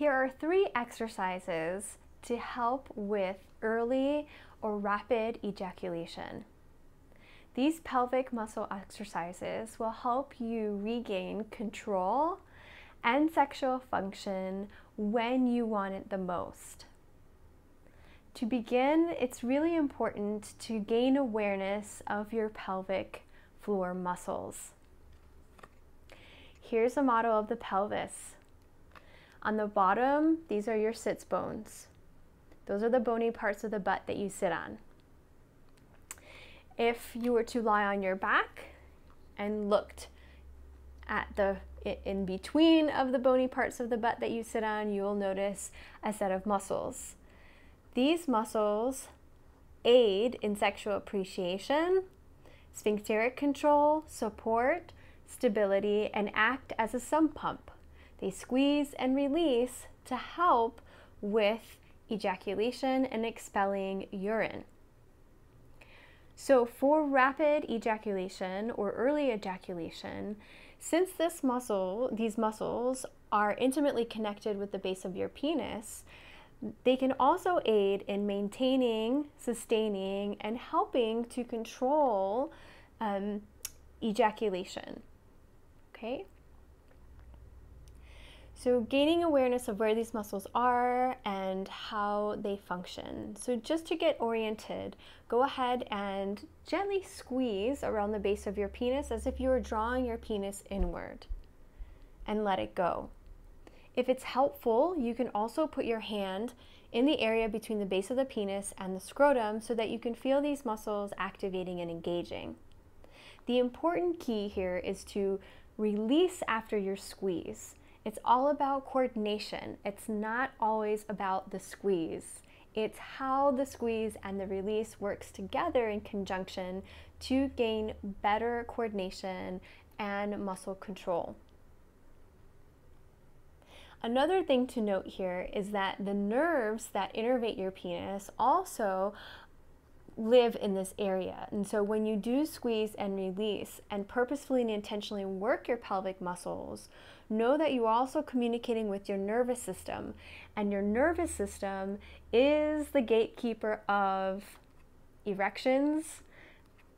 Here are three exercises to help with early or rapid ejaculation. These pelvic muscle exercises will help you regain control and sexual function when you want it the most. To begin, it's really important to gain awareness of your pelvic floor muscles. Here's a model of the pelvis. On the bottom, these are your sits bones. Those are the bony parts of the butt that you sit on. If you were to lie on your back and looked at the in between of the bony parts of the butt that you sit on, you will notice a set of muscles. These muscles aid in sexual appreciation, sphincteric control, support, stability, and act as a sump pump. They squeeze and release to help with ejaculation and expelling urine. So, for rapid ejaculation or early ejaculation, since this muscle, these muscles are intimately connected with the base of your penis, they can also aid in maintaining, sustaining, and helping to control um, ejaculation. Okay? So, gaining awareness of where these muscles are and how they function. So, just to get oriented, go ahead and gently squeeze around the base of your penis as if you were drawing your penis inward and let it go. If it's helpful, you can also put your hand in the area between the base of the penis and the scrotum so that you can feel these muscles activating and engaging. The important key here is to release after your squeeze. It's all about coordination. It's not always about the squeeze. It's how the squeeze and the release works together in conjunction to gain better coordination and muscle control. Another thing to note here is that the nerves that innervate your penis also live in this area. And so when you do squeeze and release and purposefully and intentionally work your pelvic muscles, know that you are also communicating with your nervous system. And your nervous system is the gatekeeper of erections,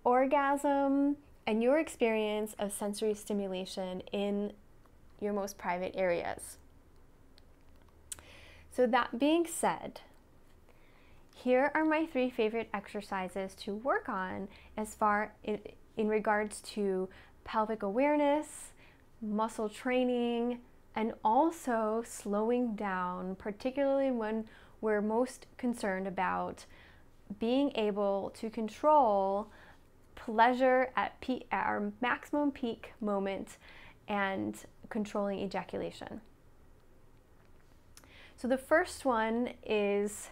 orgasm, and your experience of sensory stimulation in your most private areas. So, that being said, here are my three favorite exercises to work on as far in, in regards to pelvic awareness, muscle training, and also slowing down, particularly when we're most concerned about being able to control pleasure at, peak, at our maximum peak moment and controlling ejaculation. So the first one is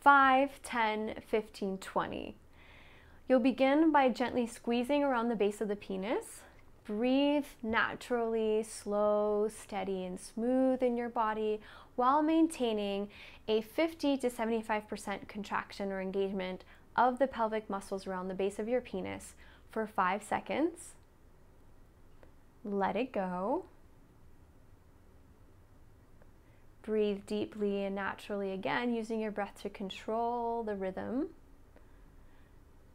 5, 10, 15, 20. You'll begin by gently squeezing around the base of the penis Breathe naturally, slow, steady, and smooth in your body while maintaining a 50 to 75% contraction or engagement of the pelvic muscles around the base of your penis for five seconds. Let it go. Breathe deeply and naturally again, using your breath to control the rhythm.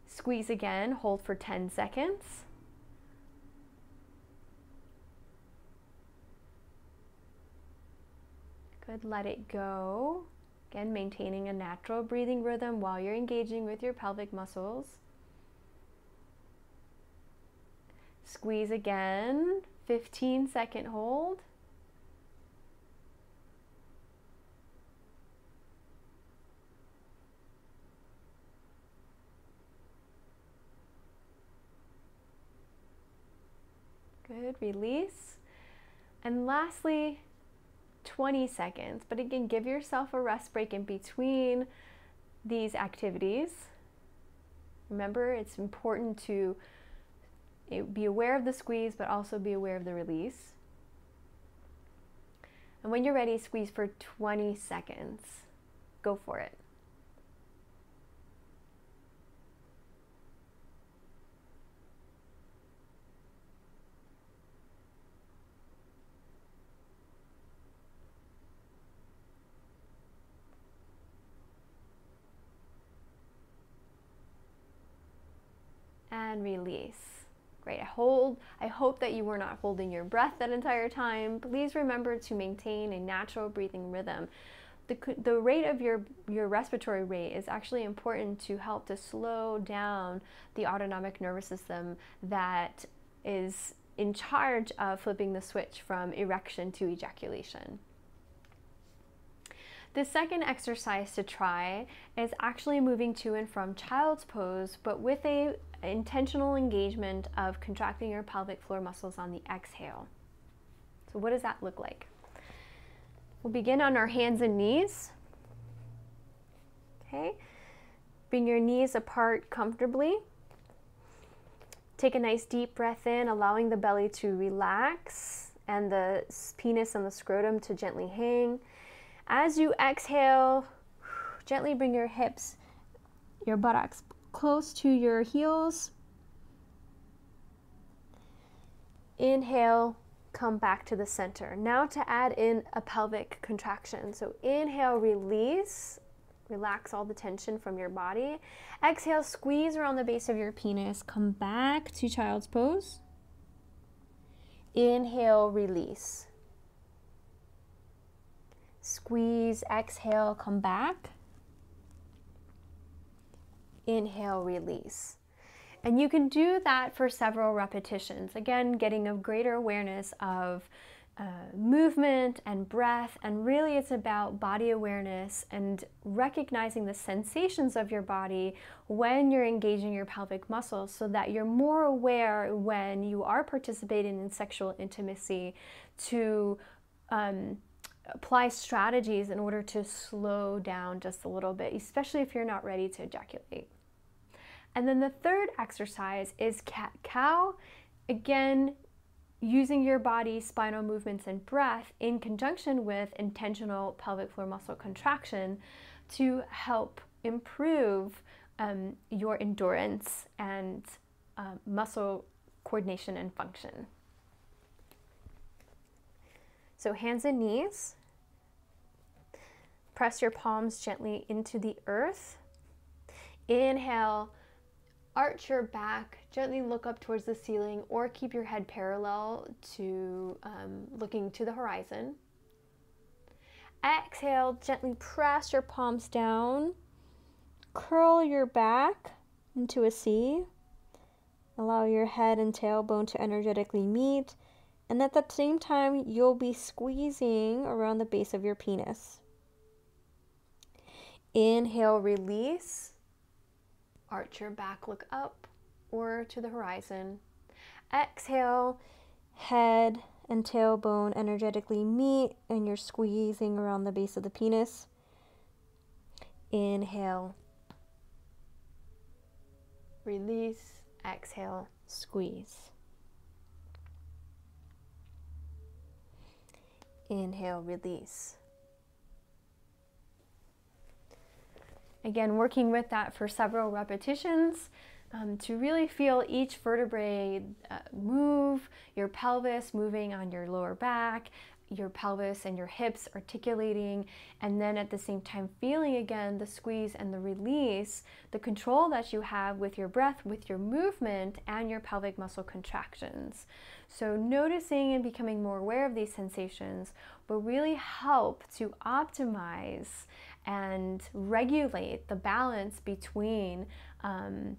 Squeeze again, hold for 10 seconds. Good, let it go. Again, maintaining a natural breathing rhythm while you're engaging with your pelvic muscles. Squeeze again, 15 second hold. Good, release. And lastly, 20 seconds. But again, give yourself a rest break in between these activities. Remember, it's important to be aware of the squeeze, but also be aware of the release. And when you're ready, squeeze for 20 seconds. Go for it. And release. Great. I hold I hope that you were not holding your breath that entire time. Please remember to maintain a natural breathing rhythm. The, the rate of your, your respiratory rate is actually important to help to slow down the autonomic nervous system that is in charge of flipping the switch from erection to ejaculation. The second exercise to try is actually moving to and from child's pose, but with a intentional engagement of contracting your pelvic floor muscles on the exhale. So what does that look like? We'll begin on our hands and knees. Okay. Bring your knees apart comfortably. Take a nice deep breath in, allowing the belly to relax and the penis and the scrotum to gently hang. As you exhale, gently bring your hips, your buttocks close to your heels. Inhale, come back to the center. Now to add in a pelvic contraction. So inhale, release, relax all the tension from your body. Exhale, squeeze around the base of your penis. Come back to child's pose. Inhale, release. Squeeze, exhale, come back. Inhale, release. And you can do that for several repetitions. Again, getting a greater awareness of uh, movement and breath. And really, it's about body awareness and recognizing the sensations of your body when you're engaging your pelvic muscles so that you're more aware when you are participating in sexual intimacy to. Um, apply strategies in order to slow down just a little bit, especially if you're not ready to ejaculate. And then the third exercise is cat cow. Again, using your body, spinal movements, and breath in conjunction with intentional pelvic floor muscle contraction to help improve um, your endurance and uh, muscle coordination and function. So hands and knees. Press your palms gently into the earth. Inhale, arch your back, gently look up towards the ceiling or keep your head parallel to um, looking to the horizon. Exhale, gently press your palms down. Curl your back into a C. Allow your head and tailbone to energetically meet and at the same time, you'll be squeezing around the base of your penis. Inhale, release. Arch your back, look up or to the horizon. Exhale, head and tailbone energetically meet, and you're squeezing around the base of the penis. Inhale, release, exhale, squeeze. Inhale, release. Again, working with that for several repetitions um, to really feel each vertebrae uh, move, your pelvis moving on your lower back, your pelvis and your hips articulating, and then at the same time feeling again the squeeze and the release, the control that you have with your breath, with your movement, and your pelvic muscle contractions. So, noticing and becoming more aware of these sensations will really help to optimize and regulate the balance between um,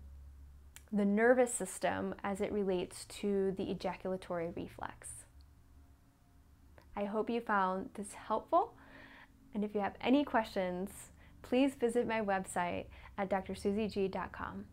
the nervous system as it relates to the ejaculatory reflex. I hope you found this helpful. And if you have any questions, please visit my website at drsusieg.com.